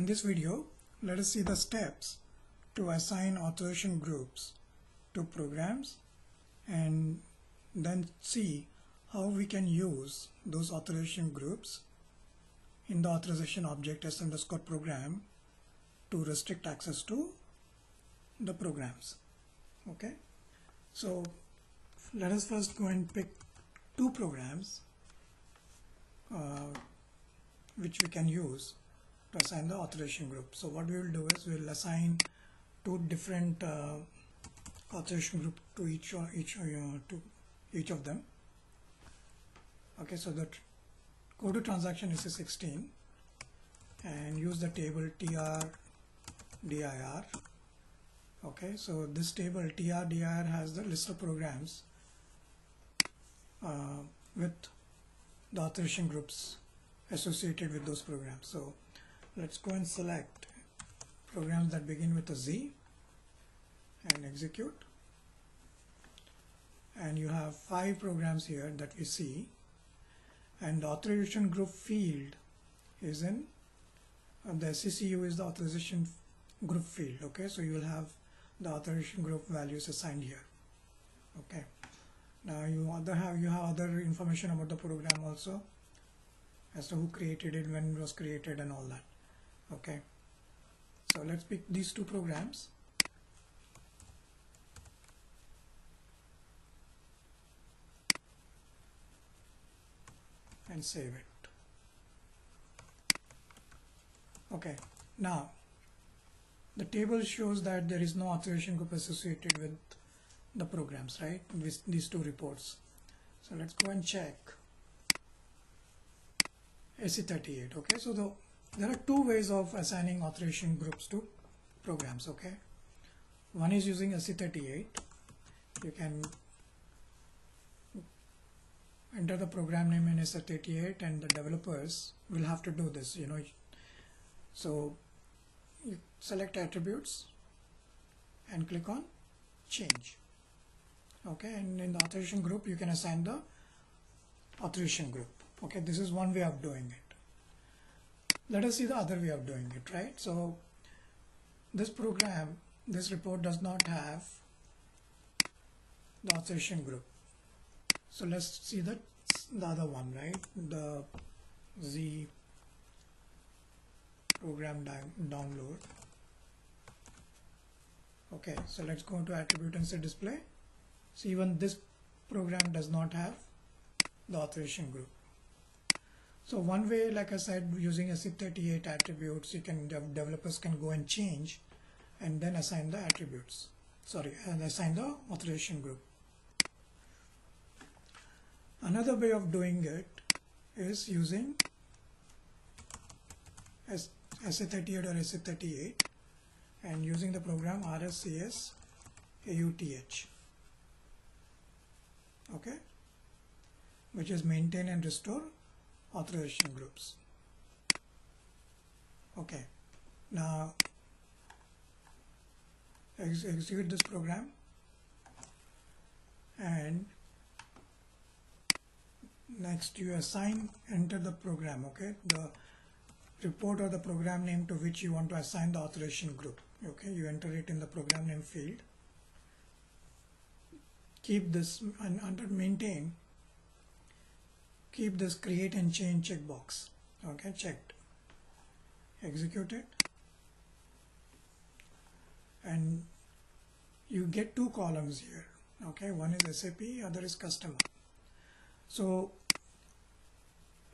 In this video, let us see the steps to assign authorization groups to programs and then see how we can use those authorization groups in the authorization object s underscore program to restrict access to the programs. Okay, so let us first go and pick two programs uh, which we can use to assign the authorization group. So what we will do is we will assign two different uh, authorization group to each uh, each uh, to each of them. Okay, so that go to transaction SE16 and use the table tr dir. Okay, so this table tr dir has the list of programs uh, with the authorization groups associated with those programs. So let's go and select programs that begin with a Z and execute. And you have five programs here that we see. And the authorization group field is in the SECU is the authorization group field. Okay, so you will have the authorization group values assigned here. Okay. Now you other have you have other information about the program also as to who created it, when it was created and all that. Okay. So let's pick these two programs. and save it. Okay, now the table shows that there is no authorization group associated with the programs, right? With these two reports. So let's go and check SE38. Okay, so the, there are two ways of assigning authorization groups to programs. Okay, one is using SE38. You can enter the program name in SE38 and the developers will have to do this, you know. So you select attributes and click on change okay and in the authorization group you can assign the authorization group okay this is one way of doing it let us see the other way of doing it right? So this program this report does not have the authorization group. So let's see the the other one right? The z program download. Okay so let's go to attribute and say display. So even this program does not have the authorization group. So one way, like I said, using SE38 attributes, you can developers can go and change and then assign the attributes. Sorry, and assign the authorization group. Another way of doing it is using SE38 or SE38 and using the program RSCS AUTH okay which is maintain and restore authorization groups. Okay. Now ex execute this program and next you assign enter the program okay? The report or the program name to which you want to assign the authorization group okay? You enter it in the program name field. Keep this and under maintain keep this create and change checkbox. Okay checked. Execute it and you get two columns here. Okay one is SAP other is customer. So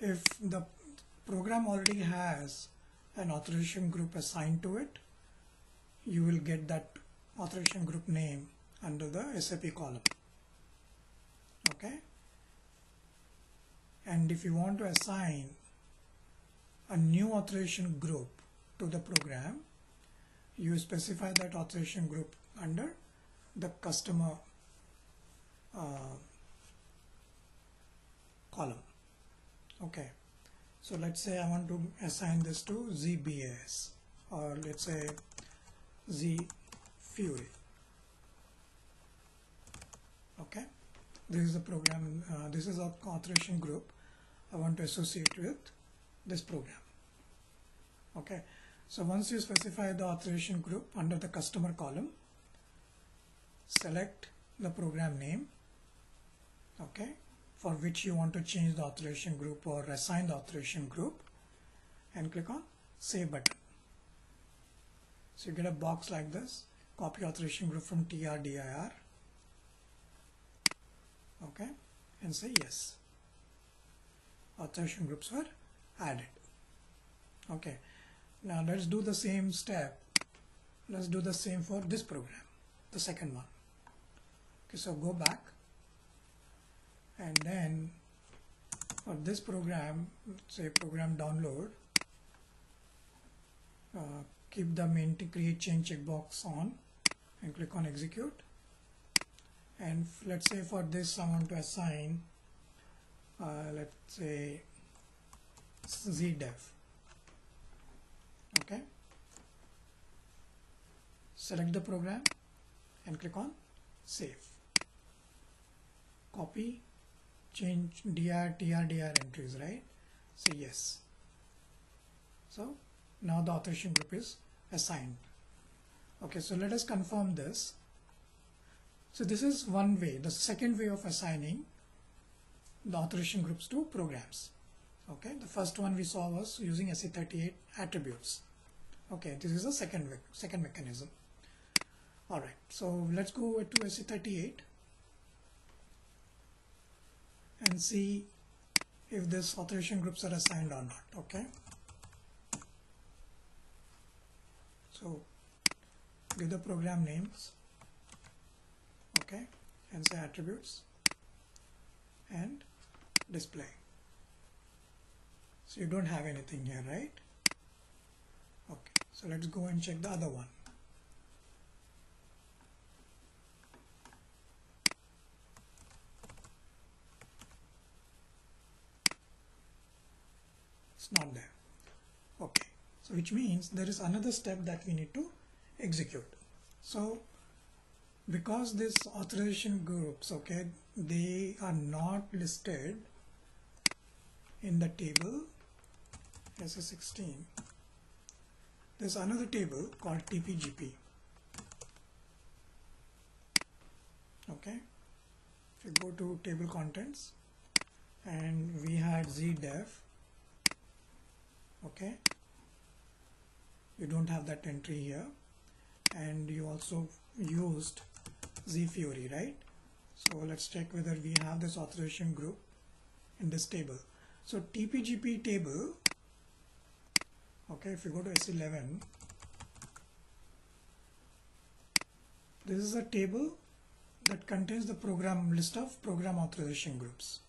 if the program already has an authorization group assigned to it you will get that authorization group name under the SAP column. Okay and if you want to assign a new authorization group to the program you specify that authorization group under the customer uh, column. Okay. So let's say I want to assign this to ZBAS or let's say Z fuel. Okay. This is the program uh, this is a authorization group I want to associate with this program okay So once you specify the authorization group under the customer column, select the program name, okay, for which you want to change the authorization group or assign the authorization group and click on save button. So you get a box like this, copy authorization group from TRDIR, okay, and say yes. Authorization groups were added. Okay, now let's do the same step. Let's do the same for this program, the second one. Okay, so go back and then for this program, say program download, uh, keep the maintain create change checkbox on and click on execute. And let's say for this I want to assign, uh, let's say zdev okay? Select the program and click on save. Copy change dir tr dir entries right? Say yes. So now the authorization group is assigned. Okay so let us confirm this. So this is one way. The second way of assigning the authorization groups to programs. Okay the first one we saw was using SE38 attributes. Okay this is the second second mechanism. All right so let's go to SE38 and see if this authorization groups are assigned or not okay? So give the program names okay and say attributes and display. So you don't have anything here right? Okay so let's go and check the other one. It's not there. Okay so which means there is another step that we need to execute. So because this authorization groups okay they are not listed in the table SE16 there's another table called TPGP okay. If you go to table contents and we had zdev okay. You don't have that entry here. And you also used zfury right? So let's check whether we have this authorization group in this table so tpgp table okay if you go to S11 this is a table that contains the program list of program authorization groups.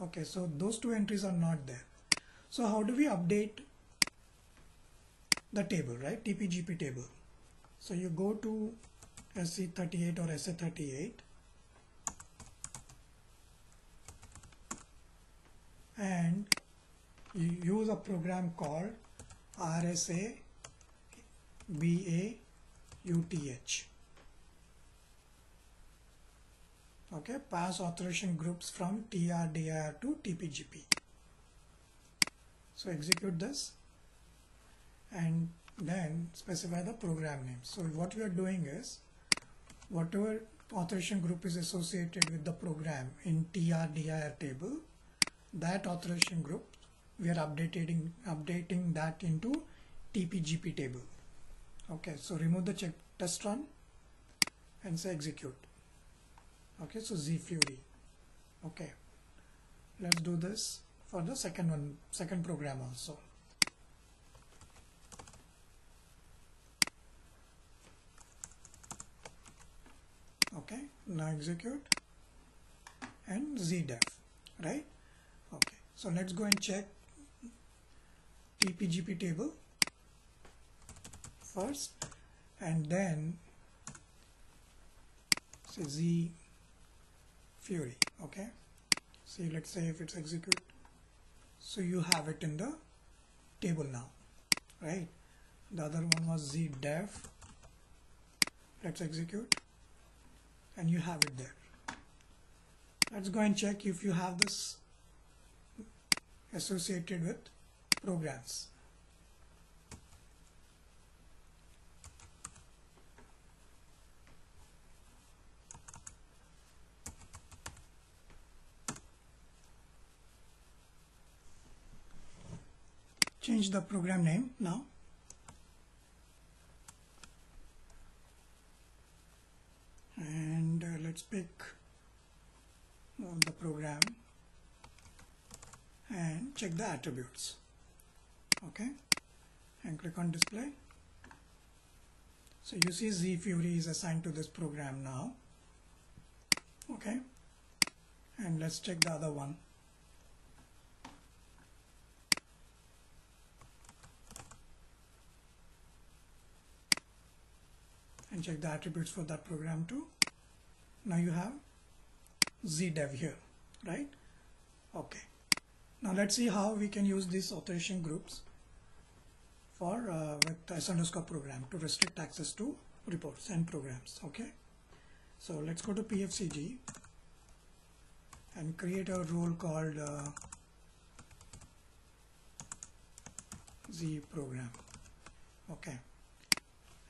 Okay so those two entries are not there. So how do we update the table right? Tpgp table. So you go to SE38 or SA38 and use a program called RSA BAUTH okay pass authorization groups from TRDIR to TPGP so execute this and then specify the program name. So what we are doing is whatever authorization group is associated with the program in TRDIR table that authorization group we are updating updating that into tpgp table. Okay so remove the check test run and say execute. Okay so zfury okay let's do this for the second one second program also. Okay now execute and zdev right so let's go and check tpgp table first and then say z fury okay? See let's say if it's execute so you have it in the table now right? The other one was z dev. Let's execute and you have it there. Let's go and check if you have this associated with programs. change the program name now and uh, let's pick the program and check the attributes. Okay? And click on display. So you see Z Fury is assigned to this program now. Okay? And let's check the other one. And check the attributes for that program too. Now you have zdev here right? Okay now let's see how we can use these authorization groups for uh, with s underscore program to restrict access to reports and programs okay? So let's go to pfcg and create a role called uh, z program okay?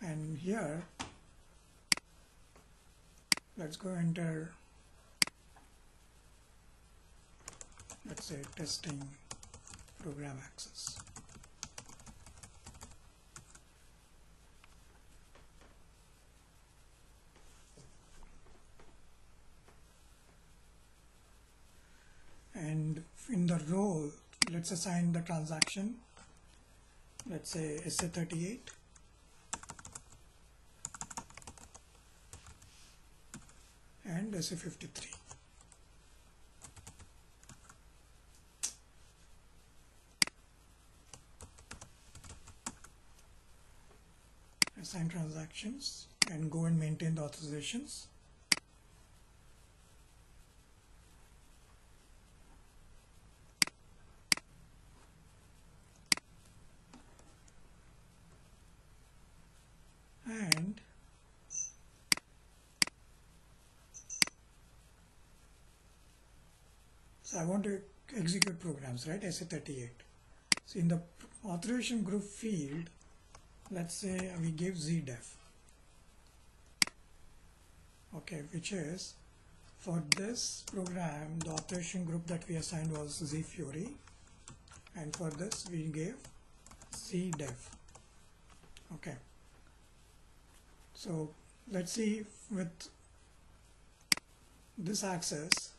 And here let's go enter let's say testing program access. And in the role let's assign the transaction. Let's say SA38 and SA53 assign transactions and go and maintain the authorizations. And so I want to execute programs right? SA38 so in the authorization group field let's say we give zdev okay which is for this program the operation group that we assigned was zfury and for this we gave zdev okay. So let's see with this access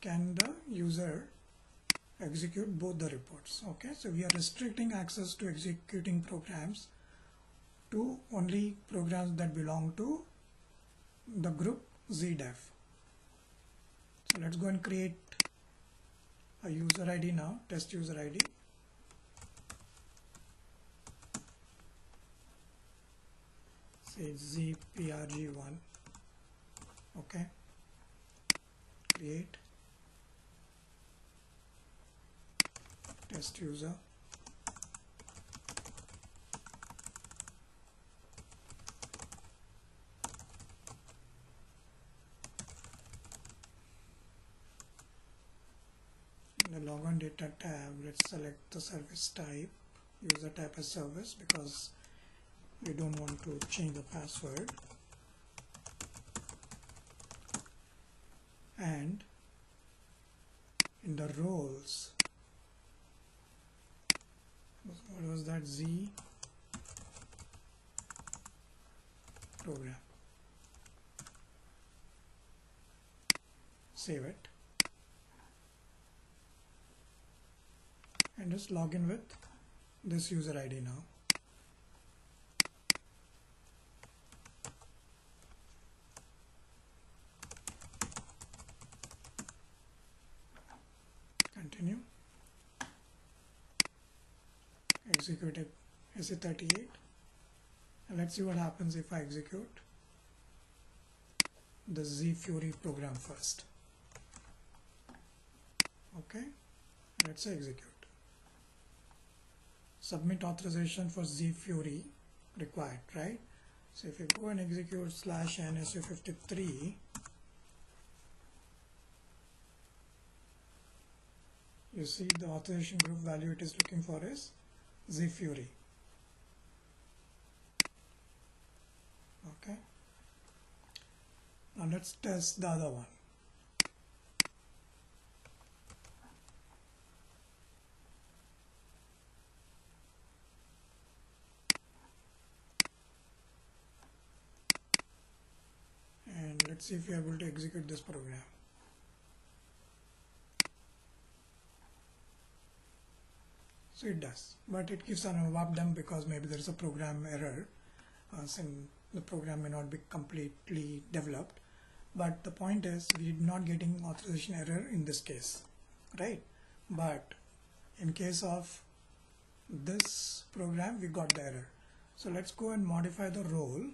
can the user execute both the reports okay? So we are restricting access to executing programs to only programs that belong to the group zdev so let's go and create a user id now test user id say zprg1 okay? Create test user in the logon data tab let's select the service type user type as service because we don't want to change the password. And in the roles what was that? Z? Program. Save it. And just log in with this user ID now execute SA38 and let's see what happens if I execute the Z Fury program first. Okay let's say execute. Submit authorization for Z Fury required right? So if you go and execute slash NSU53 you see the authorization group value it is looking for is Z Fury. Okay. Now let's test the other one. And let's see if we are able to execute this program. So it does. But it gives an them because maybe there is a program error uh, since the program may not be completely developed. But the point is we're not getting authorization error in this case right? But in case of this program we got the error. So let's go and modify the role.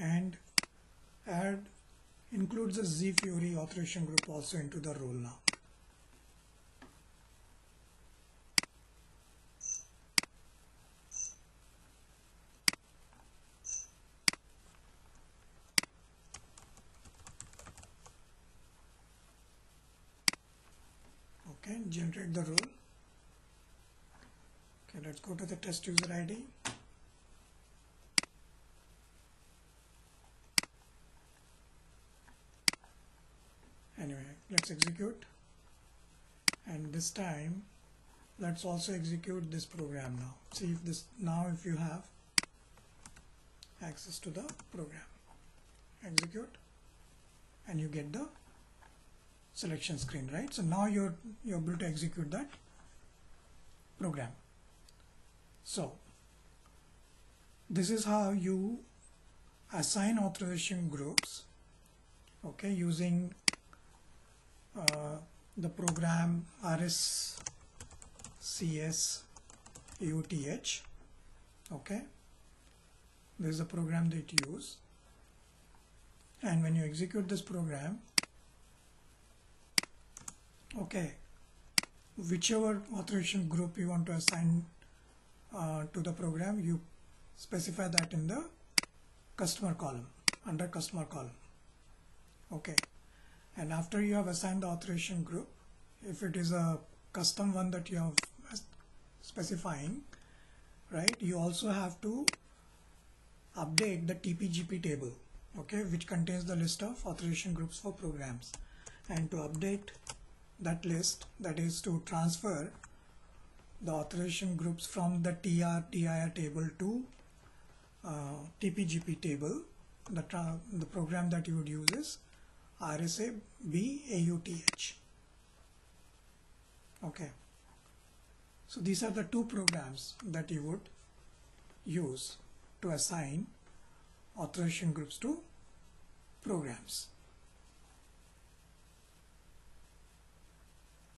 And add includes the zfury authorization group also into the role now. Okay generate the role. Okay let's go to the test user id anyway let's execute and this time let's also execute this program now. See if this now if you have access to the program. Execute and you get the selection screen right? So now you're you're able to execute that program. So this is how you assign authorization groups okay using uh, the program RSCS AUTH okay? This is a program that you use. And when you execute this program okay whichever authorization group you want to assign uh, to the program you specify that in the customer column under customer column okay and after you have assigned the authorization group if it is a custom one that you have specifying right you also have to update the TPGP table okay which contains the list of authorization groups for programs. And to update that list that is to transfer the authorization groups from the TR DIR table to uh, TPGP table the, the program that you would use is RSA B AUTH okay. So these are the two programs that you would use to assign authorization groups to programs